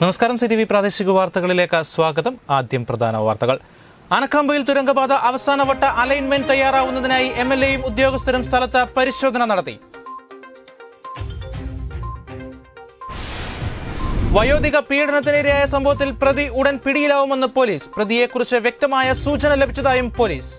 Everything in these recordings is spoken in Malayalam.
നമസ്കാരം സി ടി വി പ്രാദേശിക വാർത്തകളിലേക്ക് സ്വാഗതം. ആദ്യം പ്രധാന വാർത്തകൾ. അനക്കാമ്പയിൽ തുരങ്കപാത അവസാനവട്ട അലൈൻമെന്റ് തയ്യാറാവുന്നതിനായി എം എൽ എയും ഉദ്യോഗസ്ഥരും സ്ഥലത്ത് പരിശോധന നടത്തി. വയോധിക പീഡനത്തിനിരയായ സംഭവത്തിൽ പ്രതി ഉടൻ പിടിയിലാവുമെന്ന് പോലീസ്. പ്രതിയെക്കുറിച്ച് വ്യക്തമായ സൂചന ലഭിച്ചതായും പോലീസ്.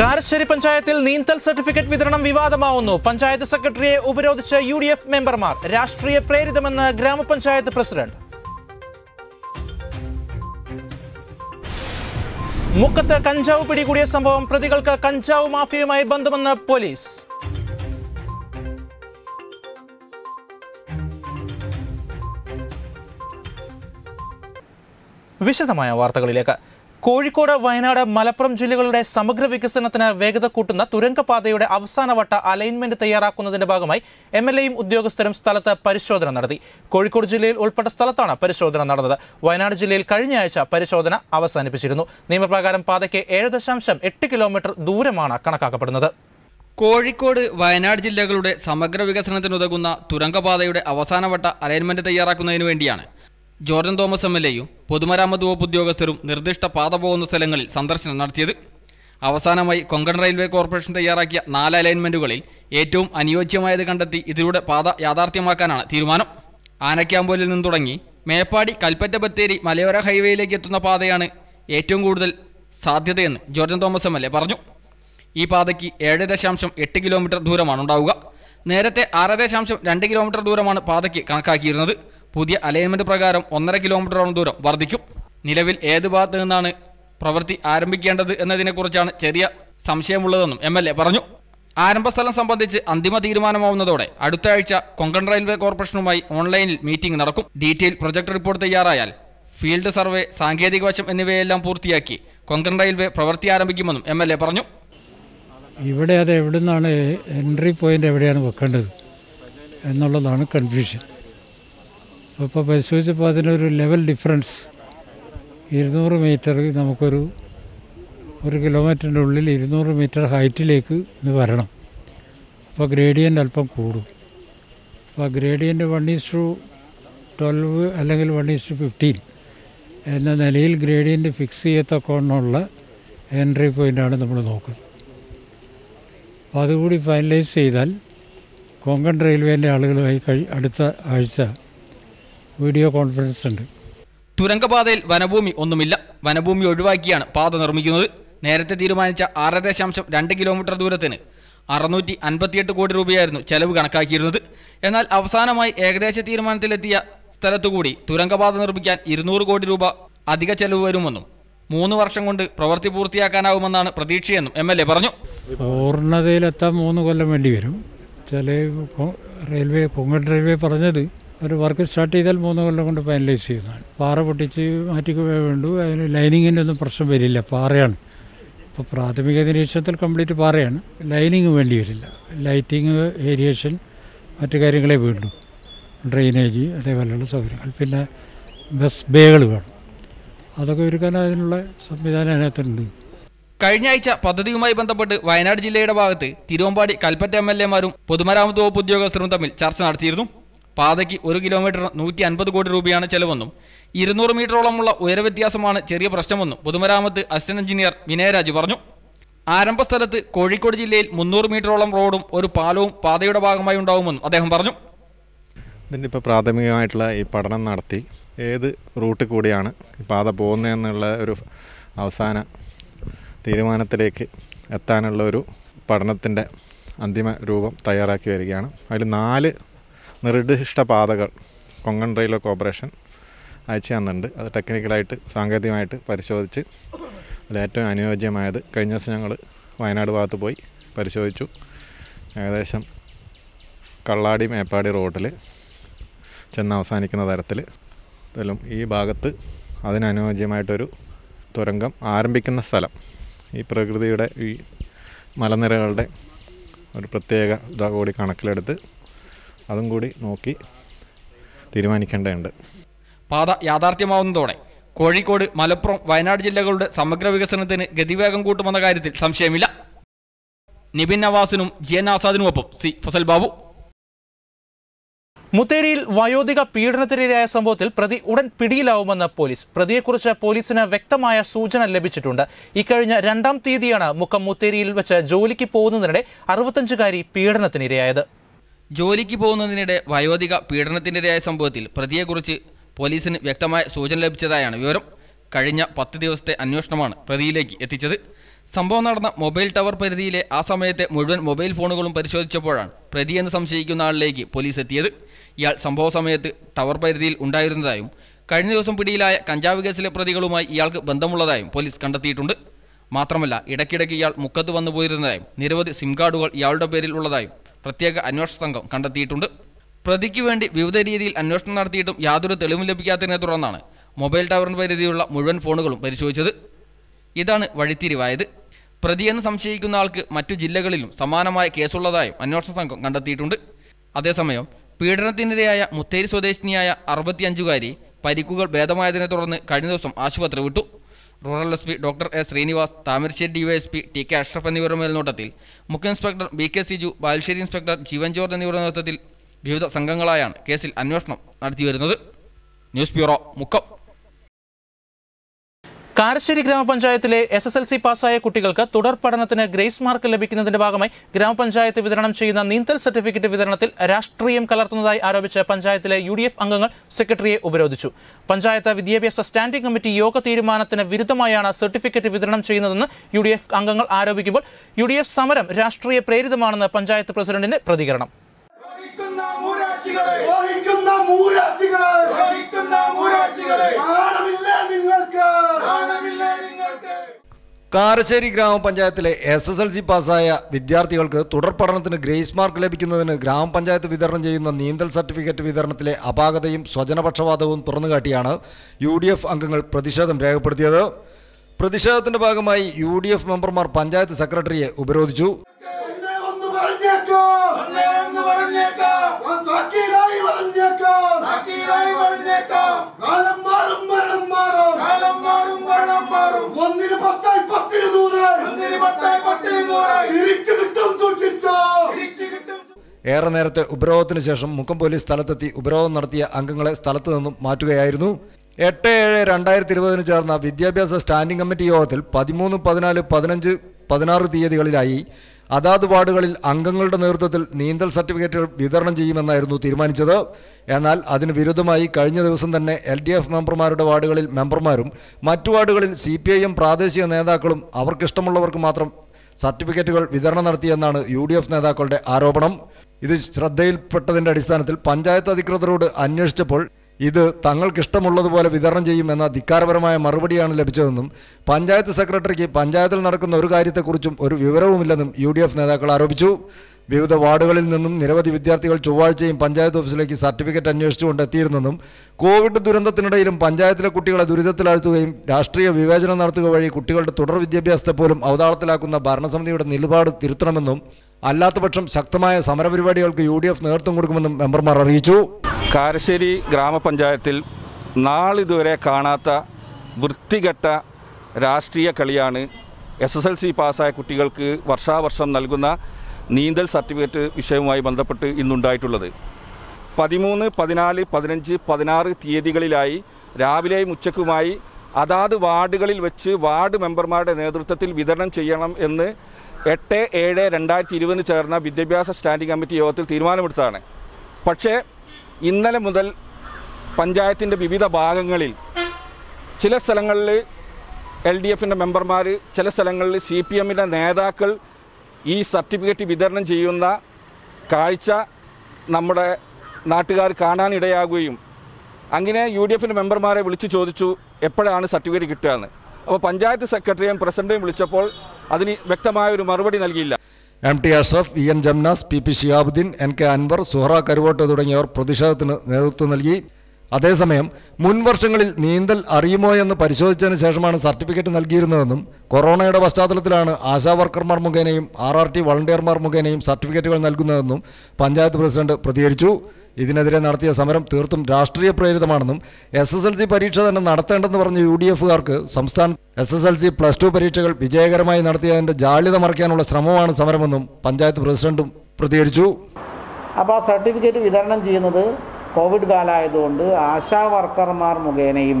കാരശ്ശേരി പഞ്ചായത്തിൽ നീന്തൽ സർട്ടിഫിക്കറ്റ് വിതരണം വിവാദമാവുന്നു. പഞ്ചായത്ത് സെക്രട്ടറിയെ ഉപരോധിച്ച യു ഡി എഫ് മെമ്പർമാർ രാഷ്ട്രീയ പ്രേരിതമെന്ന് ഗ്രാമപഞ്ചായത്ത് പ്രസിഡന്റ്. മുക്കത്ത് കഞ്ചാവ് പിടികൂടിയ സംഭവം പ്രതികൾക്ക് കഞ്ചാവ് മാഫിയയുമായി ബന്ധമെന്ന് പോലീസ്. വിശദമായ വാർത്തകളിലേക്ക്. കോഴിക്കോട് വയനാട് മലപ്പുറം ജില്ലകളുടെ സമഗ്ര വികസനത്തിന് വേഗത കൂട്ടുന്ന തുരങ്കപാതയുടെ അവസാനവട്ട അലൈൻമെന്റ് തയ്യാറാക്കുന്നതിന്റെ ഭാഗമായി എം എൽ എയും ഉദ്യോഗസ്ഥരും സ്ഥലത്ത് പരിശോധന നടത്തി. കോഴിക്കോട് ജില്ലയിൽ ഉൾപ്പെട്ട സ്ഥലത്താണ് പരിശോധന നടന്നത്. വയനാട് ജില്ലയിൽ കഴിഞ്ഞയാഴ്ച പരിശോധന അവസാനിപ്പിച്ചിരുന്നു. നിയമപ്രകാരം പാതയ്ക്ക് ഏഴ് ദശാംശം എട്ട് കിലോമീറ്റർ ദൂരമാണ് കണക്കാക്കപ്പെടുന്നത്. കോഴിക്കോട് വയനാട് ജില്ലകളുടെ സമഗ്ര വികസനത്തിനുതകുന്ന തുരങ്കപാതയുടെ അവസാനവട്ട അലൈൻമെന്റ് തയ്യാറാക്കുന്നതിനു വേണ്ടിയാണ് ജോർജൻ തോമസ് എം എൽ എയും പൊതുമരാമത്ത് വകുപ്പ് ഉദ്യോഗസ്ഥരും നിർദ്ദിഷ്ട പാത പോകുന്ന സ്ഥലങ്ങളിൽ സന്ദർശനം നടത്തിയത്. അവസാനമായി കൊങ്കൺ റെയിൽവേ കോർപ്പറേഷൻ തയ്യാറാക്കിയ നാല് അലൈൻമെന്റുകളിൽ ഏറ്റവും അനുയോജ്യമായത് കണ്ടെത്തി ഇതിലൂടെ പാത യാഥാർത്ഥ്യമാക്കാനാണ് തീരുമാനം. ആനക്കാമ്പോലിൽ നിന്ന് തുടങ്ങി മേപ്പാടി കൽപ്പറ്റ ബത്തേരി മലയോര ഹൈവേയിലേക്ക് എത്തുന്ന പാതയാണ് ഏറ്റവും കൂടുതൽ സാധ്യതയെന്ന് ജോർജൻ തോമസ് എം എൽ എ പറഞ്ഞു. ഈ പാതയ്ക്ക് ഏഴ് ദശാംശം എട്ട് കിലോമീറ്റർ ദൂരമാണ് ഉണ്ടാവുക. നേരത്തെ ആറ് ദശാംശം രണ്ട് കിലോമീറ്റർ ദൂരമാണ് പാതയ്ക്ക് കണക്കാക്കിയിരുന്നത്. പുതിയ അലൈൻമെന്റ് പ്രകാരം ഒന്നര കിലോമീറ്ററോളം ദൂരം വർദ്ധിക്കും. നിലവിൽ ഏത് ഭാഗത്ത് നിന്നാണ് പ്രവൃത്തി ആരംഭിക്കേണ്ടത് എന്നതിനെക്കുറിച്ചാണ് ചെറിയ സംശയമുള്ളതെന്നും എം എൽ എ പറഞ്ഞു. ആരംഭസ്ഥലം സംബന്ധിച്ച് അന്തിമ തീരുമാനമാവുന്നതോടെ അടുത്ത ആഴ്ച കൊങ്കൺ റെയിൽവേ കോർപ്പറേഷനുമായി ഓൺലൈനിൽ മീറ്റിംഗ് നടക്കും. ഡീറ്റെയിൽ പ്രൊജക്ട് റിപ്പോർട്ട് തയ്യാറായാൽ ഫീൽഡ് സർവേ സാങ്കേതിക വശം എന്നിവയെല്ലാം പൂർത്തിയാക്കി കൊങ്കൺ റെയിൽവേ പ്രവൃത്തി ആരംഭിക്കുമെന്നും എം എൽ എ പറഞ്ഞു. ഇവിടെ അത് എവിടെ നിന്നാണ് എൻട്രി പോയിന്റ് എവിടെയാണ് വെക്കേണ്ടത് എന്നുള്ളതാണ് കൺഫ്യൂഷൻ ഇപ്പോൾ പരിശോധിച്ചപ്പോൾ അതിനൊരു ലെവൽ ഡിഫറൻസ് ഇരുന്നൂറ് മീറ്റർ നമുക്കൊരു ഒരു കിലോമീറ്ററിന്റെ ഉള്ളിൽ ഇരുന്നൂറ് മീറ്റർ ഹൈറ്റിലേക്ക് ഇന്ന് വരണം. അപ്പോൾ ഗ്രേഡിയന്റ് അല്പം കൂടും. അപ്പോൾ gradient one is to twelve അല്ലെങ്കിൽ വൺ ഈസ് ടു ഫിഫ്റ്റീൻ എന്ന നിലയിൽ ഗ്രേഡിയന്റ് ഫിക്സ് ചെയ്യത്തക്കൊണ്ടുള്ള എൻട്രി പോയിന്റാണ് നമ്മൾ നോക്കുന്നത്. അപ്പോൾ അതുകൂടി ഫൈനലൈസ് ചെയ്താൽ കൊങ്കൺ റെയിൽവേന്റെ ആളുകളുമായി കഴി അടുത്ത ആഴ്ച വീഡിയോ കോൺഫറൻസ് ഉണ്ട്. തുരങ്കപാതയിൽ വനഭൂമി ഒന്നുമില്ല. വനഭൂമി ഒഴിവാക്കിയാണ് പാത നിർമ്മിക്കുന്നത്. നേരത്തെ തീരുമാനിച്ച ആറ് ദശാംശം രണ്ട് കിലോമീറ്റർ ദൂരത്തിന് അറുന്നൂറ്റി അൻപത്തിയെട്ട് കോടി രൂപയായിരുന്നു ചെലവ് കണക്കാക്കിയിരുന്നത്. എന്നാൽ അവസാനമായി ഏകദേശ തീരുമാനത്തിലെത്തിയ സ്ഥലത്തുകൂടി തുരങ്കപാത നിർമ്മിക്കാൻ ഇരുന്നൂറ് കോടി രൂപ അധിക ചെലവ് വരുമെന്നും മൂന്ന് വർഷം കൊണ്ട് പ്രവൃത്തി പൂർത്തിയാക്കാനാവുമെന്നാണ് പ്രതീക്ഷയെന്നും എം എൽ എ പറഞ്ഞു. പൂർണതയിലെത്താൻ മൂന്ന് കൊല്ലം വേണ്ടി വരും. ചില റെയിൽവേ കൊങ്കൺ റെയിൽവേ പറഞ്ഞത് ഒരു വർക്ക് സ്റ്റാർട്ട് ചെയ്താൽ മൂന്ന് കൊല്ലം കൊണ്ട് ഫൈനലൈസ് ചെയ്യുന്നതാണ്. പാറ പൊട്ടിച്ച് മാറ്റി വേണ്ടു. അതിന് ലൈനിങ്ങിന്റെ ഒന്നും പ്രശ്നം വരില്ല. പാറയാണ്. ഇപ്പോൾ പ്രാഥമിക നിരീക്ഷണത്തിൽ കംപ്ലീറ്റ് പാറയാണ്. ലൈനിങ് വേണ്ടി വരില്ല. ലൈറ്റിങ് ഏരിയേഷൻ മറ്റു കാര്യങ്ങളെ വേണ്ടു. ഡ്രെയിനേജ് അതേപോലെയുള്ള സൗകര്യങ്ങൾ. പിന്നെ ബസ് ബേകൾ വേണം. അതൊക്കെ ഒരുക്കാൻ അതിനുള്ള സംവിധാനം അതിനകത്തുണ്ട്. കഴിഞ്ഞ ആഴ്ച പദ്ധതിയുമായി ബന്ധപ്പെട്ട് വയനാട് ജില്ലയുടെ ഭാഗത്ത് തിരുവമ്പാടി കൽപ്പറ്റ എം എൽ എമാരും പൊതുമരാമത്ത് വകുപ്പ് ഉദ്യോഗസ്ഥരും തമ്മിൽ ചർച്ച നടത്തിയിരുന്നു. പാതയ്ക്ക് ഒരു കിലോമീറ്റർ നൂറ്റി അൻപത് കോടി രൂപയാണ് ചെലവെന്നും ഇരുന്നൂറ് മീറ്ററോളമുള്ള ഉയരവ്യത്യാസമാണ് ചെറിയ പ്രശ്നമെന്നും പൊതുമരാമത്ത് അസിസ്റ്റന്റ് എഞ്ചിനീയർ വിനയരാജ് പറഞ്ഞു. ആരംഭ സ്ഥലത്ത് കോഴിക്കോട് ജില്ലയിൽ മുന്നൂറ് മീറ്ററോളം റോഡും ഒരു പാലവും പാതയുടെ ഭാഗമായി ഉണ്ടാവുമെന്നും അദ്ദേഹം പറഞ്ഞു. ഇതിന്റെ ഇപ്പോൾ പ്രാഥമികമായിട്ടുള്ള ഈ പഠനം നടത്തി ഏത് റൂട്ടിൽ കൂടിയാണ് പാത പോകുന്നതെന്നുള്ള ഒരു അവസാന തീരുമാനത്തിലേക്ക് എത്താനുള്ള ഒരു പഠനത്തിന്റെ അന്തിമ രൂപം തയ്യാറാക്കി വരികയാണ്. അതിൽ നാല് നിർദ്ദിഷ്ട പാതകൾ കൊങ്കൺ റെയിൽവേ കോർപ്പറേഷൻ അയച്ചു തന്നിട്ടുണ്ട്. അത് ടെക്നിക്കലായിട്ട് സാങ്കേതികമായിട്ട് പരിശോധിച്ച് അതിലേറ്റവും അനുയോജ്യമായത് കഴിഞ്ഞ ദിവസം ഞങ്ങൾ വയനാട് ഭാഗത്ത് പോയി പരിശോധിച്ചു. ഏകദേശം കള്ളാടി മേപ്പാടി റോഡിൽ ചെന്ന് അവസാനിക്കുന്ന തരത്തിൽ ഇതിലും ഈ ഭാഗത്ത് അതിനനുയോജ്യമായിട്ടൊരു തുരങ്കം ആരംഭിക്കുന്ന സ്ഥലം. ഈ പ്രകൃതിയുടെ ഈ മലനിരകളുടെ ഒരു പ്രത്യേക ഇതാ കൂടി കണക്കിലെടുത്ത് അതും കൂടി നോക്കി തീരുമാനിക്കേണ്ടതുണ്ട്. പാത യാഥാർത്ഥ്യമാവുന്നതോടെ കോഴിക്കോട് മലപ്പുറം വയനാട് ജില്ലകളുടെ സമഗ്ര വികസനത്തിന് ഗതിവേഗം കൂട്ടുമെന്ന കാര്യത്തിൽ സംശയമില്ല. നിബിൻ നവാസിനും ജി എൻ ആസാദിനുമൊപ്പം സി ഫസൽ ബാബു. മുത്തേരിയിൽ വയോധിക പീഡനത്തിനിരയായ സംഭവത്തിൽ പ്രതി ഉടൻ പിടിയിലാവുമെന്ന് പോലീസ്. പ്രതിയെക്കുറിച്ച് പോലീസിന് വ്യക്തമായ സൂചന ലഭിച്ചിട്ടുണ്ട്. ഇക്കഴിഞ്ഞ രണ്ടാം തീയതിയാണ് മുക്കം മുത്തേരിയിൽ വെച്ച് ജോലിക്ക് പോകുന്നതിനിടെ അറുപത്തഞ്ചുകാരി പീഡനത്തിനിരയായത്. ജോലിക്ക് പോകുന്നതിനിടെ വയോധിക പീഡനത്തിനിരയായ സംഭവത്തിൽ പ്രതിയെക്കുറിച്ച് പോലീസിന് വ്യക്തമായ സൂചന ലഭിച്ചതായാണ് വിവരം. കഴിഞ്ഞ പത്ത് ദിവസത്തെ അന്വേഷണമാണ് പ്രതിയിലേക്ക് എത്തിച്ചത്. സംഭവം നടന്ന മൊബൈൽ ടവർ പരിധിയിലെ ആ സമയത്തെ മുഴുവൻ മൊബൈൽ ഫോണുകളും പരിശോധിച്ചപ്പോഴാണ് പ്രതിയെന്ന് സംശയിക്കുന്ന ആളിലേക്ക് പോലീസ് എത്തിയത്. ഇയാൾ സംഭവ സമയത്ത് ടവർ പരിധിയിൽ ഉണ്ടായിരുന്നതായും കഴിഞ്ഞ ദിവസം പിടിയിലായ കഞ്ചാവ് കേസിലെ പ്രതികളുമായി ഇയാൾക്ക് ബന്ധമുള്ളതായും പോലീസ് കണ്ടെത്തിയിട്ടുണ്ട്. മാത്രമല്ല ഇടയ്ക്കിടയ്ക്ക് ഇയാൾ മുക്കത്ത് വന്നു പോയിരുന്നതായും നിരവധി സിം കാർഡുകൾ ഇയാളുടെ പേരിൽ ഉള്ളതായും പ്രത്യേക അന്വേഷണ സംഘം കണ്ടെത്തിയിട്ടുണ്ട്. പ്രതിക്ക് വേണ്ടി വിവിധ രീതിയിൽ അന്വേഷണം നടത്തിയിട്ടും യാതൊരു തെളിവും ലഭിക്കാത്തതിനെ തുടർന്നാണ് മൊബൈൽ ടവറിന് പരിധിയുള്ള മുഴുവൻ ഫോണുകളും പരിശോധിച്ചത്. ഇതാണ് വഴിത്തിരിവായത്. പ്രതിയെന്ന് സംശയിക്കുന്ന ആൾക്ക് മറ്റു ജില്ലകളിലും സമാനമായ കേസുള്ളതായും അന്വേഷണ സംഘം കണ്ടെത്തിയിട്ടുണ്ട്. അതേസമയം പീഡനത്തിനിരയായ മുത്തേരി സ്വദേശിനിയായ അറുപത്തിയഞ്ചുകാരി പരിക്കുകൾ ഭേദമായതിനെ തുടർന്ന് കഴിഞ്ഞ ദിവസം ആശുപത്രി വിട്ടു. Rural S P doctor S Srinivas Thamarassery DySP T K Ashraf എന്നിവരുടെ മേൽനോട്ടത്തിൽ മുഖ്യ inspector B K Siju Balussery inspector Jeevan George എന്നിവരുടെ നേതൃത്വത്തിൽ വിവിധ സംഘങ്ങളായാണ് കേസിൽ അന്വേഷണം നടത്തിവരുന്നത്. News bureau Mukkam. കാരശ്ശേരി ഗ്രാമപഞ്ചായത്തിലെ എസ് എസ് എൽ സി പാസ്സായ കുട്ടികൾക്ക് തുടർ പഠനത്തിന് ഗ്രേസ് മാർക്ക് ലഭിക്കുന്നതിന്റെ ഭാഗമായി ഗ്രാമപഞ്ചായത്ത് വിതരണം ചെയ്യുന്ന നീന്തൽ സർട്ടിഫിക്കറ്റ് വിതരണത്തിൽ രാഷ്ട്രീയം കലർത്തുന്നതായി ആരോപിച്ച് പഞ്ചായത്തിലെ യു അംഗങ്ങൾ സെക്രട്ടറിയെ ഉപരോധിച്ചു. പഞ്ചായത്ത് വിദ്യാഭ്യാസ സ്റ്റാൻഡിംഗ് കമ്മിറ്റി യോഗ തീരുമാനത്തിന് വിരുദ്ധമായാണ് സർട്ടിഫിക്കറ്റ് വിതരണം ചെയ്യുന്നതെന്ന് യു അംഗങ്ങൾ ആരോപിക്കുമ്പോൾ യു സമരം രാഷ്ട്രീയ പ്രേരിതമാണെന്ന് പഞ്ചായത്ത് പ്രസിഡന്റിന്റെ പ്രതികരണം. മൂരാച്ചികളെ വഹിക്കുന്ന മൂരാച്ചികളെ വഹിക്കുന്ന മൂരാച്ചികളെ കാണമില്ല നിങ്ങൾക്ക്. കാണമില്ല നിങ്ങൾക്ക്. കാരശ്ശേരി ഗ്രാമപഞ്ചായത്തിലെ എസ് എസ് എൽ സി പാസ്സായ വിദ്യാർത്ഥികൾക്ക് തുടർ പഠനത്തിന് ഗ്രേസ് മാർക്ക് ലഭിക്കുന്നതിന് ഗ്രാമപഞ്ചായത്ത് വിതരണം ചെയ്യുന്ന നീന്തൽ സർട്ടിഫിക്കറ്റ് വിതരണത്തിലെ അപാകതയും സ്വജനപക്ഷപാതവും തുറന്നുകാട്ടിയാണ് യു ഡി എഫ് അംഗങ്ങൾ പ്രതിഷേധം രേഖപ്പെടുത്തിയത്. പ്രതിഷേധത്തിന്റെ ഭാഗമായി യു ഡി എഫ് മെമ്പർമാർ പഞ്ചായത്ത് സെക്രട്ടറിയെ ഉപരോധിച്ചു. ഏറെ നേരത്തെ ഉപരോധത്തിന് ശേഷം മുക്കം പോലീസ് സ്ഥലത്തെത്തി ഉപരോധം നടത്തിയ അംഗങ്ങളെ സ്ഥലത്തു നിന്നും മാറ്റുകയായിരുന്നു. എട്ട് ഏഴ് രണ്ടായിരത്തി ഇരുപതിന് ചേർന്ന വിദ്യാഭ്യാസ സ്റ്റാൻഡിംഗ് കമ്മിറ്റി യോഗത്തിൽ പതിമൂന്ന് പതിനാല് പതിനഞ്ച് പതിനാറ് തീയതികളിലായി അതാത് വാർഡുകളിൽ അംഗങ്ങളുടെ നേതൃത്വത്തിൽ നീന്തൽ സർട്ടിഫിക്കറ്റുകൾ വിതരണം ചെയ്യുമെന്നായിരുന്നു തീരുമാനിച്ചത്. എന്നാൽ അതിന് വിരുദ്ധമായി കഴിഞ്ഞ ദിവസം തന്നെ എൽ ഡി എഫ് മെമ്പർമാരുടെ വാർഡുകളിൽ മെമ്പർമാരും മറ്റു വാർഡുകളിൽ സി പി ഐ എം പ്രാദേശിക നേതാക്കളും അവർക്കിഷ്ടമുള്ളവർക്ക് മാത്രം സർട്ടിഫിക്കറ്റുകൾ വിതരണം നടത്തിയെന്നാണ് യു ഡി എഫ് നേതാക്കളുടെ ആരോപണം. ഇത് ശ്രദ്ധയിൽപ്പെട്ടതിന്റെ അടിസ്ഥാനത്തിൽ പഞ്ചായത്ത് അധികൃതരോട് അന്വേഷിച്ചപ്പോൾ ഇത് തങ്ങൾക്കിഷ്ടമുള്ളതുപോലെ വിതരണം ചെയ്യുമെന്ന ധിക്കാരപരമായ മറുപടിയാണ് ലഭിച്ചതെന്നും പഞ്ചായത്ത് സെക്രട്ടറിക്ക് പഞ്ചായത്തിൽ നടക്കുന്ന ഒരു കാര്യത്തെക്കുറിച്ചും ഒരു വിവരവുമില്ലെന്നും യു ഡി എഫ് നേതാക്കൾ ആരോപിച്ചു. വിവിധ വാർഡുകളിൽ നിന്നും നിരവധി വിദ്യാർത്ഥികൾ ചൊവ്വാഴ്ചയും പഞ്ചായത്ത് ഓഫീസിലേക്ക് സർട്ടിഫിക്കറ്റ് അന്വേഷിച്ചുകൊണ്ട് എത്തിയിരുന്നെന്നും കോവിഡ് ദുരന്തത്തിനിടയിലും പഞ്ചായത്തിലെ കുട്ടികളെ ദുരിതത്തിലാഴ്ത്തുകയും രാഷ്ട്രീയ വിവേചനം നടത്തുക വഴി കുട്ടികളുടെ തുടർ വിദ്യാഭ്യാസത്തെ പോലും അവതാളത്തിലാക്കുന്ന ഭരണസമിതിയുടെ നിലപാട് തിരുത്തണമെന്നും അല്ലാത്തപക്ഷം ശക്തമായ സമരപരിപാടികൾക്ക് യു ഡി എഫ് നേതൃത്വം കൊടുക്കുമെന്നും മെമ്പർമാർ അറിയിച്ചു. കാരശ്ശേരി ഗ്രാമപഞ്ചായത്തിൽ നാളിതുവരെ കാണാത്ത വൃത്തികെട്ട രാഷ്ട്രീയ കളിയാണ് എസ് എസ് എൽ സി പാസ്സായ കുട്ടികൾക്ക് വർഷാവർഷം നൽകുന്ന നീന്തൽ സർട്ടിഫിക്കറ്റ് വിഷയവുമായി ബന്ധപ്പെട്ട് ഇന്നുണ്ടായിട്ടുള്ളത്. പതിമൂന്ന് പതിനാല് പതിനഞ്ച് പതിനാറ് തീയതികളിലായി രാവിലെയും ഉച്ചക്കുമായി അതാത് വാർഡുകളിൽ വെച്ച് വാർഡ് മെമ്പർമാരുടെ നേതൃത്വത്തിൽ വിതരണം ചെയ്യണം എന്ന് എട്ട് ഏഴ് രണ്ടായിരത്തി ഇരുപതിന് ചേർന്ന വിദ്യാഭ്യാസ സ്റ്റാൻഡിംഗ് കമ്മിറ്റി യോഗത്തിൽ തീരുമാനമെടുത്തതാണ്. പക്ഷേ ഇന്നലെ മുതൽ പഞ്ചായത്തിന്റെ വിവിധ ഭാഗങ്ങളിൽ ചില സ്ഥലങ്ങളിൽ എൽ ഡി എഫിന്റെ മെമ്പർമാർ ചില സ്ഥലങ്ങളിൽ സി പി എമ്മിന്റെ നേതാക്കൾ ഈ സർട്ടിഫിക്കറ്റ് വിതരണം ചെയ്യുന്ന കാഴ്ച നമ്മുടെ നാട്ടുകാർ കാണാനിടയാകുകയും അങ്ങനെ യു ഡി എഫിന്റെ മെമ്പർമാരെ വിളിച്ചു ചോദിച്ചു എപ്പോഴാണ് സർട്ടിഫിക്കറ്റ് കിട്ടുക എന്ന്. അപ്പോൾ പഞ്ചായത്ത് സെക്രട്ടറിയും പ്രസിഡന്റേയും വിളിച്ചപ്പോൾ അതിന് വ്യക്തമായ ഒരു മറുപടി നൽകിയില്ല. M T Ashraf E N Jamnas P P Shiyabuddin N K Anwar Suhara Karuvottu തുടങ്ങിയവർ പ്രതിഷേധത്തിന് നേതൃത്വം നൽകി. അതേസമയം മുൻ വർഷങ്ങളിൽ നീന്തൽ അറിയുമോ എന്ന് പരിശോധിച്ചതിന് ശേഷമാണ് സർട്ടിഫിക്കറ്റ് നൽകിയിരുന്നതെന്നും കൊറോണയുടെ പശ്ചാത്തലത്തിലാണ് ആശാ വർക്കർമാർ മുഖേനയും ആർ ആർ ടി വളണ്ടിയർമാർ മുഖേനയും സർട്ടിഫിക്കറ്റുകൾ നൽകുന്നതെന്നും പഞ്ചായത്ത് പ്രസിഡന്റ് പ്രതികരിച്ചു. ഇതിനെതിരെ നടത്തിയ സമരം തീർത്തും രാഷ്ട്രീയ പ്രേരിതമാണെന്നും എസ് എസ് എൽ സി പരീക്ഷ തന്നെ നടത്തേണ്ടെന്ന് പറഞ്ഞ യു ഡി എഫുകാർക്ക് സംസ്ഥാന S S L C plus two പരീക്ഷകൾ വിജയകരമായി നടത്തിയതിന്റെ ജാള്യത മറയ്ക്കാനുള്ള ശ്രമമാണ് സമരമെന്നും പഞ്ചായത്ത് പ്രസിഡന്റും പ്രതികരിച്ചു. അപ്പോൾ ആ സർട്ടിഫിക്കറ്റ് വിതരണം ചെയ്യുന്നത് കോവിഡ് കാലമായതുകൊണ്ട് ആശാ വർക്കർമാർ മുഖേനയും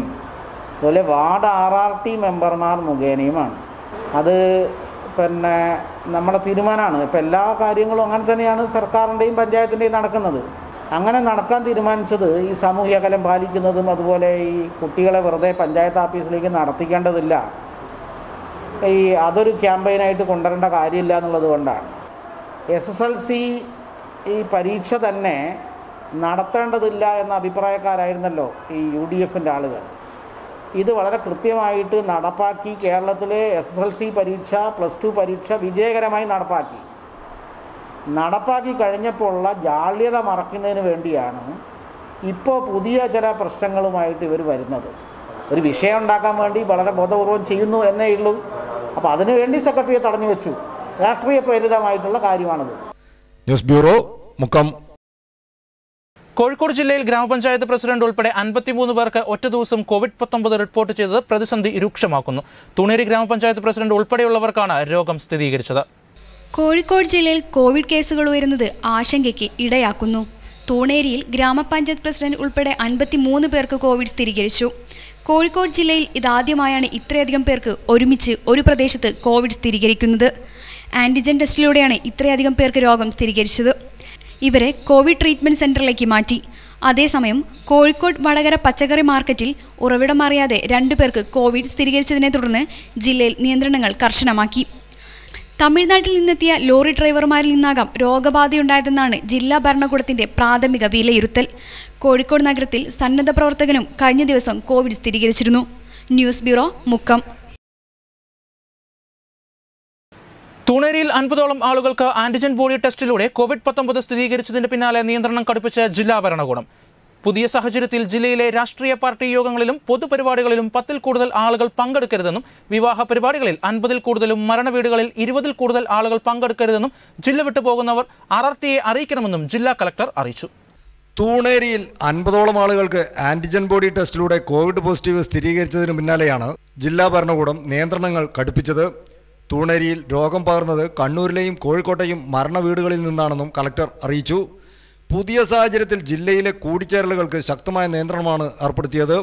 അതുപോലെ വാർഡ് ആർ ആർ ടി മെമ്പർമാർ മുഖേനയുമാണ്. അത് പിന്നെ നമ്മുടെ തീരുമാനമാണ്. ഇപ്പം എല്ലാ കാര്യങ്ങളും അങ്ങനെ തന്നെയാണ് സർക്കാരിന്റെയും പഞ്ചായത്തിന്റെയും നടക്കുന്നത്. അങ്ങനെ നടക്കാൻ തീരുമാനിച്ചത് ഈ സാമൂഹ്യ അകലം പാലിക്കുന്നതും അതുപോലെ ഈ കുട്ടികളെ വെറുതെ പഞ്ചായത്ത് ഓഫീസിലേക്ക് നടത്തിക്കേണ്ടതില്ല. ഈ അതൊരു ക്യാമ്പയിനായിട്ട് കൊണ്ടുവരേണ്ട കാര്യമില്ല എന്നുള്ളത് കൊണ്ടാണ്. എസ് എസ് എൽ സി ഈ പരീക്ഷ തന്നെ നടത്തേണ്ടതില്ല എന്ന അഭിപ്രായക്കാരായിരുന്നല്ലോ ഈ യു ഡി എഫിന്റെ ആളുകൾ. ഇത് വളരെ കൃത്യമായിട്ട് നടപ്പാക്കി കേരളത്തിലെ എസ് എസ് എൽ സി പരീക്ഷ പ്ലസ് ടു പരീക്ഷ വിജയകരമായി നടപ്പാക്കി. നടപ്പാക്കി കഴിഞ്ഞപ്പോഴുള്ള ജാള്യത മറക്കുന്നതിന് വേണ്ടിയാണ് ഇപ്പോൾ പുതിയ ചില പ്രശ്നങ്ങളുമായിട്ട് ഇവർ വരുന്നത്. ഒരു വിഷയം ഉണ്ടാക്കാൻ വേണ്ടി വളരെ ബോധപൂർവം ചെയ്യുന്നു എന്നേ ഉള്ളൂ. അപ്പോൾ അതിനുവേണ്ടി സെക്രട്ടറിയെ തടഞ്ഞു വെച്ചു. രാഷ്ട്രീയ പ്രേരിതമായിട്ടുള്ള കാര്യമാണത്. News bureau Mukkam. കോഴിക്കോട് ജില്ലയിൽ ഗ്രാമപഞ്ചായത്ത് പ്രസിഡന്റ് ഉൾപ്പെടെ അൻപത്തിമൂന്ന് പേർക്ക് ഒറ്റ ദിവസം കോവിഡ് പത്തൊമ്പത് റിപ്പോർട്ട് ചെയ്തത് പ്രതിസന്ധി രൂക്ഷമാക്കുന്നു. തുണേരി ഗ്രാമപഞ്ചായത്ത് പ്രസിഡന്റ് ഉൾപ്പെടെയുള്ളവർക്കാണ് രോഗം സ്ഥിരീകരിച്ചത്. കോഴിക്കോട് ജില്ലയിൽ കോവിഡ് കേസുകൾ ഉയരുന്നത് ആശങ്കയ്ക്ക് ഇടയാക്കുന്നു. തൂണേരിയിൽ ഗ്രാമപഞ്ചായത്ത് പ്രസിഡന്റ് ഉൾപ്പെടെ അൻപത്തിമൂന്ന് പേർക്ക് കോവിഡ് സ്ഥിരീകരിച്ചു. കോഴിക്കോട് ജില്ലയിൽ ഇതാദ്യമായാണ് ഇത്രയധികം പേർക്ക് ഒരുമിച്ച് ഒരു പ്രദേശത്ത് കോവിഡ് സ്ഥിരീകരിക്കുന്നത്. ആന്റിജൻ ടെസ്റ്റിലൂടെയാണ് ഇത്രയധികം പേർക്ക് രോഗം സ്ഥിരീകരിച്ചത്. ഇവരെ കോവിഡ് ട്രീറ്റ്മെന്റ് സെന്ററിലേക്ക് മാറ്റി. അതേസമയം കോഴിക്കോട് വടകര പച്ചക്കറി മാർക്കറ്റിൽ ഉറവിടം അറിയാതെ രണ്ടു പേർക്ക് കോവിഡ് സ്ഥിരീകരിച്ചതിനെ തുടർന്ന് ജില്ലയിൽ നിയന്ത്രണങ്ങൾ കർശനമാക്കി. തമിഴ്നാട്ടിൽ നിന്നെത്തിയ ലോറി ഡ്രൈവർമാരിൽ നിന്നാകാം രോഗബാധയുണ്ടായതെന്നാണ് ജില്ലാ ഭരണകൂടത്തിന്റെ പ്രാഥമിക വിലയിരുത്തൽ. കോഴിക്കോട് നഗരത്തിൽ സന്നദ്ധ പ്രവർത്തകനും കഴിഞ്ഞ ദിവസം കോവിഡ് സ്ഥിരീകരിച്ചിരുന്നു. News bureau Mukkam. തുണേരിയിൽ അൻപതോളം ആളുകൾക്ക് ആന്റിജൻ ബോഡി ടെസ്റ്റിലൂടെ കോവിഡ് പത്തൊമ്പത് സ്ഥിരീകരിച്ചതിന് പിന്നാലെ നിയന്ത്രണം കടുപ്പിച്ച ജില്ലാ ഭരണകൂടം. പുതിയ സാഹചര്യത്തിൽ ജില്ലയിലെ രാഷ്ട്രീയ പാർട്ടി യോഗങ്ങളിലും പൊതുപരിപാടികളിലും പത്തിൽ കൂടുതൽ ആളുകൾ പങ്കെടുക്കരുതെന്നും വിവാഹ പരിപാടികളിൽ അൻപതിൽ കൂടുതലും മരണവീടുകളിൽ ഇരുപതിൽ കൂടുതൽ ആളുകൾ പങ്കെടുക്കരുതെന്നും ജില്ല വിട്ടുപോകുന്നവർ ആർ ആർ അറിയിക്കണമെന്നും ജില്ലാ കളക്ടർ അറിയിച്ചു. തൂണേരിയിൽ അൻപതോളം ആളുകൾക്ക് ആന്റിജൻ ബോഡി ടെസ്റ്റിലൂടെ കോവിഡ് പോസിറ്റീവ് സ്ഥിരീകരിച്ചതിന് പിന്നാലെയാണ് ജില്ലാ ഭരണകൂടം നിയന്ത്രണങ്ങൾ കടുപ്പിച്ചത്. തൂണേരിയിൽ രോഗം പകർന്നത് കണ്ണൂരിലെയും കോഴിക്കോട്ടെയും മരണ വീടുകളിൽ നിന്നാണെന്നും കളക്ടർ അറിയിച്ചു. പുതിയ സാഹചര്യത്തിൽ ജില്ലയിലെ കൂടിച്ചേരലുകൾക്ക് ശക്തമായ നിയന്ത്രണമാണ് ഏർപ്പെടുത്തിയത്.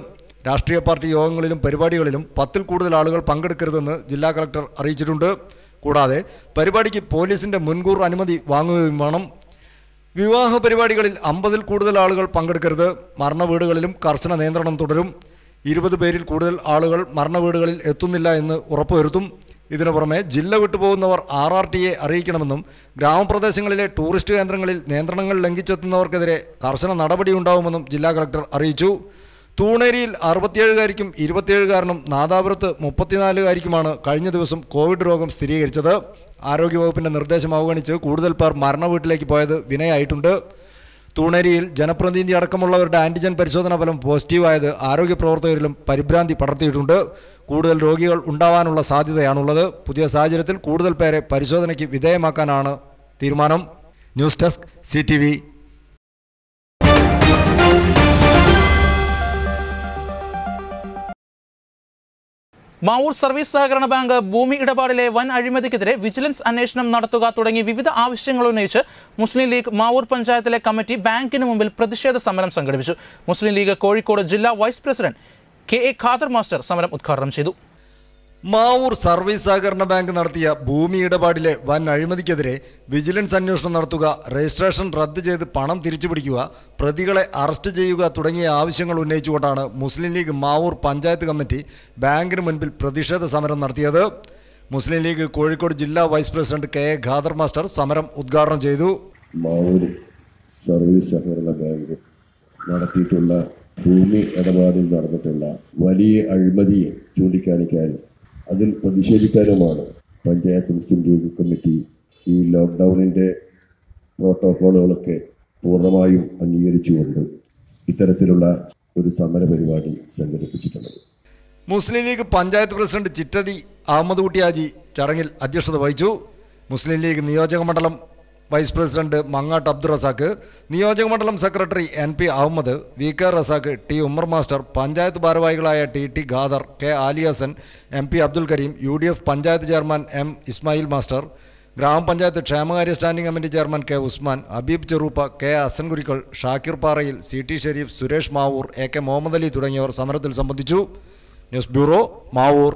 രാഷ്ട്രീയ പാർട്ടി യോഗങ്ങളിലും പരിപാടികളിലും പത്തിൽ കൂടുതൽ ആളുകൾ പങ്കെടുക്കരുതെന്ന് ജില്ലാ കളക്ടർ അറിയിച്ചിട്ടുണ്ട്. കൂടാതെ പരിപാടിക്ക് പോലീസിന്റെ മുൻകൂർ അനുമതി വാങ്ങുകയും വേണം. വിവാഹ പരിപാടികളിൽ അമ്പതിൽ കൂടുതൽ ആളുകൾ പങ്കെടുക്കരുത്. മരണ വീടുകളിലും കർശന നിയന്ത്രണം തുടരും. ഇരുപത് പേരിൽ കൂടുതൽ ആളുകൾ മരണ വീടുകളിൽ എത്തുന്നില്ല എന്ന് ഉറപ്പുവരുത്തും. ഇതിനു പുറമെ ജില്ല വിട്ടുപോകുന്നവർ ആർ ആർ ടിയെ അറിയിക്കണമെന്നും ഗ്രാമപ്രദേശങ്ങളിലെ ടൂറിസ്റ്റ് കേന്ദ്രങ്ങളിൽ നിയന്ത്രണങ്ങൾ ലംഘിച്ചെത്തുന്നവർക്കെതിരെ കർശന നടപടിയുണ്ടാവുമെന്നും ജില്ലാ കളക്ടർ അറിയിച്ചു. തൂണേരിയിൽ അറുപത്തിയേഴുകാരിക്കും ഇരുപത്തിയേഴുകാരനും നാദാപുരത്ത് മുപ്പത്തിനാലുകാരിക്കുമാണ് കഴിഞ്ഞ ദിവസം കോവിഡ് രോഗം സ്ഥിരീകരിച്ചത്. ആരോഗ്യവകുപ്പിന്റെ നിർദ്ദേശം അവഗണിച്ച് കൂടുതൽ പേർ മരണ വീട്ടിലേക്ക് പോയത് വിനയായിട്ടുണ്ട്. തൂണേരിയിൽ ജനപ്രതിനിധി അടക്കമുള്ളവരുടെ ആന്റിജൻ പരിശോധനാ ഫലം പോസിറ്റീവായത് ആരോഗ്യ പ്രവർത്തകരിലും പരിഭ്രാന്തി പടർത്തിയിട്ടുണ്ട്. കൂടുതൽ രോഗികൾ ഉണ്ടാവാനുള്ള സാധ്യതയാണുള്ളത്. പുതിയ സാഹചര്യത്തിൽ കൂടുതൽ പേരെ പരിശോധനയ്ക്ക് വിധേയമാക്കാനാണ് തീരുമാനം. News desk C Mavoor service സഹകരണ ബാങ്ക് ഭൂമി ഇടപാടിലെ വൻ അഴിമതിക്കെതിരെ വിജിലൻസ് അന്വേഷണം നടത്തുക തുടങ്ങി വിവിധ ആവശ്യങ്ങൾ ഉന്നയിച്ച് മുസ്ലിം ലീഗ് മാവൂർ പഞ്ചായത്തിലെ കമ്മിറ്റി ബാങ്കിന് മുമ്പിൽ പ്രതിഷേധ സമരം സംഘടിപ്പിച്ചു. മുസ്ലിം ലീഗ് കോഴിക്കോട് ജില്ലാ vice president K A Khader master സമരം ഉദ്ഘാടനം ചെയ്തു. മാവൂർ സർവീസ് സഹകരണ ബാങ്ക് നടത്തിയ ഭൂമി ഇടപാടിലെ വൻ അഴിമതിക്കെതിരെ വിജിലൻസ് അന്വേഷണം നടത്തുക രജിസ്ട്രേഷൻ റദ്ദ് ചെയ്ത് പണം തിരിച്ചുപിടിക്കുക പ്രതികളെ അറസ്റ്റ് ചെയ്യുക തുടങ്ങിയ ആവശ്യങ്ങൾ ഉന്നയിച്ചുകൊണ്ടാണ് മുസ്ലിം ലീഗ് മാവൂർ പഞ്ചായത്ത് കമ്മിറ്റി ബാങ്കിന് മുൻപിൽ പ്രതിഷേധ സമരം നടത്തിയത്. മുസ്ലിം ലീഗ് കോഴിക്കോട് ജില്ലാ vice president K A Khader master സമരം ഉദ്ഘാടനം ചെയ്തു. മാവൂർ സർവീസ് സഹകരണ ബാങ്ക് നടത്തിയിട്ടുള്ള ഭൂമി ഇടപാടിൽ നടന്നിട്ടുള്ള വലിയ അഴിമതിയെ ചൂണ്ടിക്കാണിക്കാനും അതിൽ പ്രതിഷേധിക്കാനുമാണ് പഞ്ചായത്ത് മുസ്ലിം ലീഗ് കമ്മിറ്റി ഈ ലോക്ക്ഡൗണിന്റെ പ്രോട്ടോക്കോളുകളൊക്കെ പൂർണമായും അംഗീകരിച്ചുകൊണ്ട് ഇത്തരത്തിലുള്ള ഒരു സമര പരിപാടി സംഘടിപ്പിച്ചിട്ടുള്ളത്. മുസ്ലിം ലീഗ് പഞ്ചായത്ത് പ്രസിഡന്റ് ചിറ്റടി അഹമ്മദ് കുട്ടിയാജി ചടങ്ങിൽ അധ്യക്ഷത വഹിച്ചു. മുസ്ലിം ലീഗ് നിയോജക മണ്ഡലം വൈസ് പ്രസിഡന്റ് മങ്ങാട്ട് അബ്ദുൾ റസാഖ് നിയോജക മണ്ഡലം secretary N P Ahammed V K Razak T Ummer master panchayat ഭാരവാഹികളായ T T Khader K Ali Hasan M P Abdul Kareem U D F panchayat chairman M Ismail master ഗ്രാമപഞ്ചായത്ത് ക്ഷേമകാര്യ standing committee chairman K Usman Abeeb Cheruppa K Asankurikkal Shakir Parayil C T Sherif Suresh Mavoor A K Muhammad Ali തുടങ്ങിയവർ സമരത്തിൽ സംബന്ധിച്ചു. ന്യൂസ് ബ്യൂറോ മാവൂർ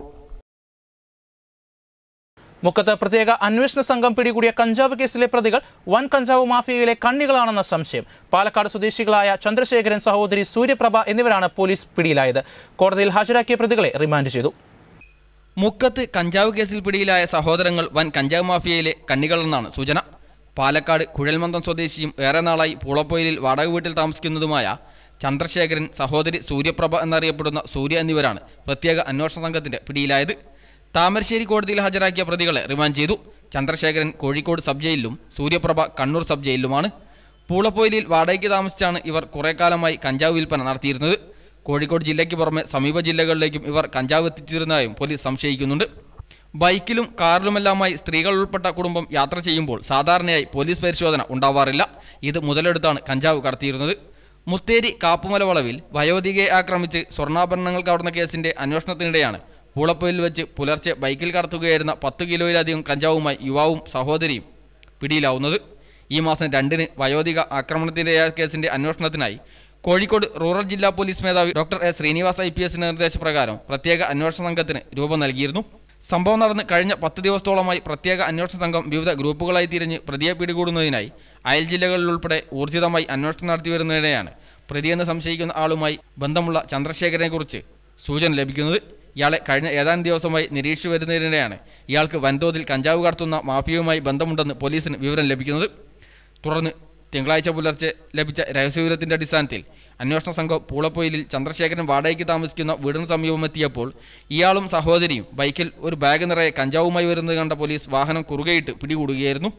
മുക്കത്ത് പ്രത്യേക അന്വേഷണ സംഘം പിടികൂടിയ കഞ്ചാവ് കേസിലെ പ്രതികൾ വൻ കഞ്ചാവ് മാഫിയയിലെ കണ്ണികളാണെന്ന സംശയം. പാലക്കാട് സ്വദേശികളായ ചന്ദ്രശേഖരൻ സഹോദരി സൂര്യപ്രഭ എന്നിവരാണ് പോലീസ് പിടിയിലായത്. കോടതിയിൽ ഹാജരാക്കിയ പ്രതികളെ റിമാൻഡ് ചെയ്തു. മുക്കത്ത് കഞ്ചാവ് കേസിൽ പിടിയിലായ സഹോദരങ്ങൾ വൻ കഞ്ചാവ് മാഫിയയിലെ കണ്ണികളെന്നാണ് സൂചന. പാലക്കാട് കുഴൽമന്തം സ്വദേശിയും ഏറെ നാളായി പൂളപ്പൊയിലിൽ വാടക വീട്ടിൽ താമസിക്കുന്നതുമായ ചന്ദ്രശേഖരൻ സഹോദരി സൂര്യപ്രഭ എന്നറിയപ്പെടുന്ന സൂര്യ എന്നിവരാണ് പ്രത്യേക അന്വേഷണ സംഘത്തിന്റെ പിടിയിലായത്. താമരശ്ശേരി കോടതിയിൽ ഹാജരാക്കിയ പ്രതികളെ റിമാൻഡ് ചെയ്തു. ചന്ദ്രശേഖരൻ കോഴിക്കോട് സബ് ജയിലിലും സൂര്യപ്രഭ കണ്ണൂർ സബ് ജയിലിലുമാണ്. പൂളപ്പൊയിലിൽ വാടകയ്ക്ക് താമസിച്ചാണ് ഇവർ കുറേക്കാലമായി കഞ്ചാവ് വിൽപ്പന നടത്തിയിരുന്നത്. കോഴിക്കോട് ജില്ലയ്ക്ക് പുറമെ സമീപ ജില്ലകളിലേക്കും ഇവർ കഞ്ചാവ് എത്തിച്ചിരുന്നതായും പോലീസ് സംശയിക്കുന്നുണ്ട്. ബൈക്കിലും കാറിലുമെല്ലാമായി സ്ത്രീകൾ ഉൾപ്പെട്ട കുടുംബം യാത്ര ചെയ്യുമ്പോൾ സാധാരണയായി പോലീസ് പരിശോധന ഉണ്ടാവാറില്ല. ഇത് മുതലെടുത്താണ് കഞ്ചാവ് കടത്തിയിരുന്നത്. മുത്തേരി കാപ്പുമല വളവിൽ വയോധികയെ ആക്രമിച്ച് സ്വർണാഭരണങ്ങൾ കവർന്ന കേസിന്റെ അന്വേഷണത്തിനിടെയാണ് പൂളപ്പൊയിൽ വെച്ച് പുലർച്ചെ ബൈക്കിൽ കടത്തുകയായിരുന്ന പത്ത് കിലോയിലധികം കഞ്ചാവുമായി യുവാവും സഹോദരിയും പിടിയിലാവുന്നത്. ഈ മാസം രണ്ടിന് വയോധിക ആക്രമണത്തിനിരയായ കേസിന്റെ അന്വേഷണത്തിനായി കോഴിക്കോട് റൂറൽ ജില്ലാ പോലീസ് മേധാവി doctor A Srinivas I P എസിന്റെ നിർദ്ദേശപ്രകാരം പ്രത്യേക അന്വേഷണ സംഘത്തിന് രൂപം നൽകിയിരുന്നു. സംഭവം നടന്ന് കഴിഞ്ഞ പത്ത് ദിവസത്തോളമായി പ്രത്യേക അന്വേഷണ സംഘം വിവിധ ഗ്രൂപ്പുകളായി തിരിഞ്ഞ് പ്രതിയെ പിടികൂടുന്നതിനായി അയൽ ജില്ലകളിലുൾപ്പെടെ ഊർജിതമായി അന്വേഷണം നടത്തി വരുന്നതിനെയാണ് പ്രതിയെന്ന് സംശയിക്കുന്ന ആളുമായി ബന്ധമുള്ള ചന്ദ്രശേഖരനെക്കുറിച്ച് സൂചന ലഭിക്കുന്നത്. ഇയാളെ കഴിഞ്ഞ ഏതാനും ദിവസമായി നിരീക്ഷിച്ചു വരുന്നതിനിടെയാണ് ഇയാൾക്ക് വൻതോതിൽ കഞ്ചാവ് കടത്തുന്ന മാഫിയയുമായി ബന്ധമുണ്ടെന്ന് പോലീസിന് വിവരം ലഭിക്കുന്നത്. തുടർന്ന് തിങ്കളാഴ്ച പുലർച്ചെ ലഭിച്ച രഹസ്യവിവരത്തിന്റെ അടിസ്ഥാനത്തിൽ അന്വേഷണ സംഘം പൂളപ്പൊയിലിൽ ചന്ദ്രശേഖരൻ വാടകയ്ക്ക് താമസിക്കുന്ന വീടിന് സമീപമെത്തിയപ്പോൾ ഇയാളും സഹോദരിയും ബൈക്കിൽ ഒരു ബാഗ് നിറയെ കഞ്ചാവുമായി വരുന്നത് കണ്ട പോലീസ് വാഹനം കുറുകയിട്ട് പിടികൂടുകയായിരുന്നു.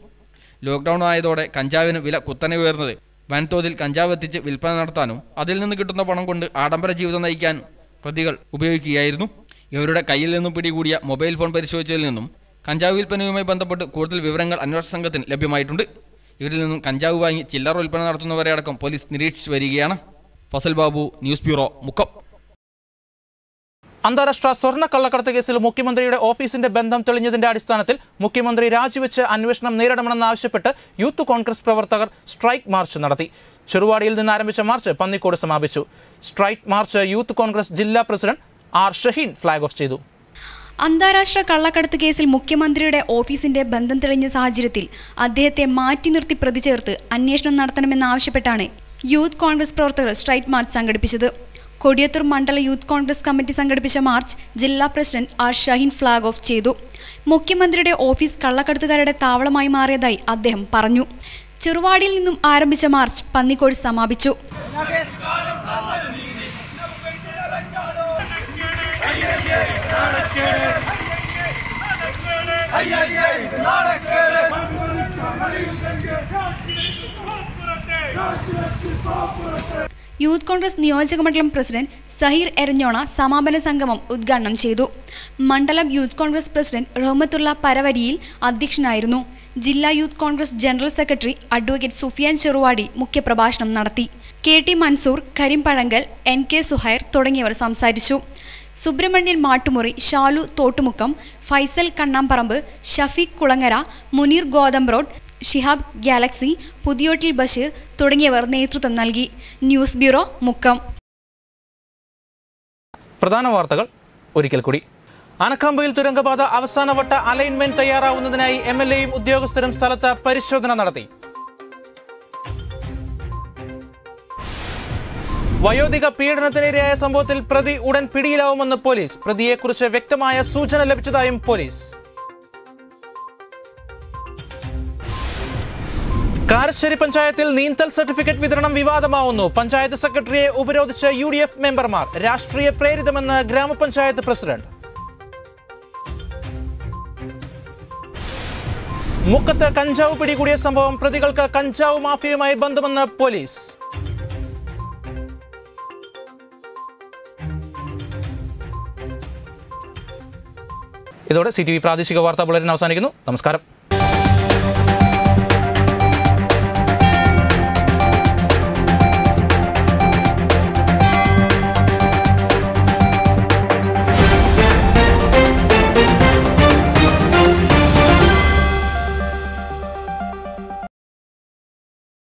ലോക്ക്ഡൗൺ ആയതോടെ കഞ്ചാവിന് വില കുത്തനെ ഉയർന്നത്. വൻതോതിൽ കഞ്ചാവ് എത്തിച്ച് വിൽപ്പന നടത്താനും അതിൽ നിന്ന് കിട്ടുന്ന പണം കൊണ്ട് ആഡംബര ജീവിതം നയിക്കാൻ പ്രതികൾ ഉപയോഗിക്കുകയായിരുന്നു. ഇവരുടെ കയ്യിൽ നിന്നും പിടികൂടിയ മൊബൈൽ ഫോൺ പരിശോധിച്ചതിൽ നിന്നും കഞ്ചാവ് വിൽപ്പനയുമായി ബന്ധപ്പെട്ട് കൂടുതൽ വിവരങ്ങൾ അന്വേഷണ സംഘത്തിന് ലഭ്യമായിട്ടുണ്ട്. ഇവരിൽ നിന്നും കഞ്ചാവ് വാങ്ങി ചില്ലറ വിൽപ്പന നടത്തുന്നവരെ അടക്കം പോലീസ് നിരീക്ഷിച്ചു വരികയാണ്. Fazal Babu news bureau Mukkam. അന്താരാഷ്ട്ര സ്വർണ കള്ളക്കടത്ത് കേസിൽ മുഖ്യമന്ത്രിയുടെ ഓഫീസിന്റെ ബന്ധം തെളിഞ്ഞതിന്റെ അടിസ്ഥാനത്തിൽ മുഖ്യമന്ത്രി രാജിവെച്ച് അന്വേഷണം നേരിടണമെന്നാവശ്യപ്പെട്ട് യൂത്ത് കോൺഗ്രസ് പ്രവർത്തകർ സ്ട്രൈക്ക് മാർച്ച് നടത്തി. ചെറുവാടിയിൽ നിന്ന് ആരംഭിച്ച മാർച്ച് പന്നിക്കോട് സമാപിച്ചു. സ്ട്രൈക്ക് മാർച്ച് യൂത്ത് കോൺഗ്രസ് ജില്ലാ president R Shaheen flag off ചെയ്തു. അന്താരാഷ്ട്ര കള്ളക്കടത്ത് കേസിൽ മുഖ്യമന്ത്രിയുടെ ഓഫീസിന്റെ ബന്ധം തെളിഞ്ഞ സാഹചര്യത്തിൽ അദ്ദേഹത്തെ മാറ്റി നിർത്തി പ്രതിചേർത്ത് അന്വേഷണം നടത്തണമെന്നാവശ്യപ്പെട്ടാണ് യൂത്ത് കോൺഗ്രസ് പ്രവർത്തകർ സ്ട്രൈറ്റ് മാർച്ച് സംഘടിപ്പിച്ചത്. കൊടിയത്തൂർ മണ്ഡല യൂത്ത് കോൺഗ്രസ് കമ്മിറ്റി സംഘടിപ്പിച്ച മാർച്ച് ജില്ലാ president R Shaheen flag off ചെയ്തു. മുഖ്യമന്ത്രിയുടെ ഓഫീസ് കള്ളക്കടത്തുകാരുടെ താവളമായി മാറിയതായി അദ്ദേഹം പറഞ്ഞു. ചെറുവാടിയിൽ നിന്നും ആരംഭിച്ച മാർച്ച് പന്നിക്കോട് സമാപിച്ചു. യൂത്ത് കോൺഗ്രസ് നിയോജക മണ്ഡലം പ്രസിഡന്റ് സഹീർ എരഞ്ഞോണ സമാപന സംഗമം ഉദ്ഘാടനം ചെയ്തു. മണ്ഡലം യൂത്ത് കോൺഗ്രസ് പ്രസിഡന്റ് റഹ്മത്തുള്ള പരവരിയിൽ അധ്യക്ഷനായിരുന്നു. ജില്ലാ youth Congress general secretary advocate Sufiyan Cheruvadi മുഖ്യപ്രഭാഷണം നടത്തി. K T Mansoor Kareem Pazhankal N K Suhair തുടങ്ങിയവർ സംസാരിച്ചു. സുബ്രഹ്മണ്യൻ മാട്ടുമുറി ഷാലു തോട്ടുമുക്കം ഫൈസൽ കണ്ണാമ്പറമ്പ് ഷഫീഖ് കുളങ്ങര മുനീർ ഗോതമ്പ്രോഡ് ഷിഹാബ് ഗാലക്സി പുതിയോട്ടിൽ ബഷീർ തുടങ്ങിയവർ നേതൃത്വം നൽകി. News bureau Mukkam. പ്രധാന വാർത്തകൾ ഒരിക്കൽ കൂടി. അനക്കാമ്പയിൽ തുരങ്കപാത അവസാനവട്ട അലൈൻമെന്റ് തയ്യാറാവുന്നതിനായി എം എൽ എയും ഉദ്യോഗസ്ഥരും സ്ഥലത്ത് പരിശോധന നടത്തി. വയോധിക പീഡനത്തിനിരയായ സംഭവത്തിൽ പ്രതി ഉടൻ പിടിയിലാവുമെന്ന് പോലീസ്. പ്രതിയെക്കുറിച്ച് വ്യക്തമായ സൂചന ലഭിച്ചതായും പോലീസ്. കാരശ്ശേരി പഞ്ചായത്തിൽ നീന്തൽ സർട്ടിഫിക്കറ്റ് വിതരണം വിവാദമാവുന്നു. പഞ്ചായത്ത് സെക്രട്ടറിയെ ഉപരോധിച്ച യു ഡി എഫ് മെമ്പർമാർ. രാഷ്ട്രീയ പ്രേരിതമെന്ന് ഗ്രാമപഞ്ചായത്ത് പ്രസിഡന്റ്. മുക്കത്ത് കഞ്ചാവ് പിടികൂടിയ സംഭവം പ്രതികൾക്ക് കഞ്ചാവ് മാഫിയയുമായി ബന്ധമെന്ന് പോലീസ്. ഇതോടെ സി ടി വി പ്രാദേശിക വാർത്താ ബുള്ളറ്റിൻ അവസാനിക്കുന്നു. നമസ്കാരം.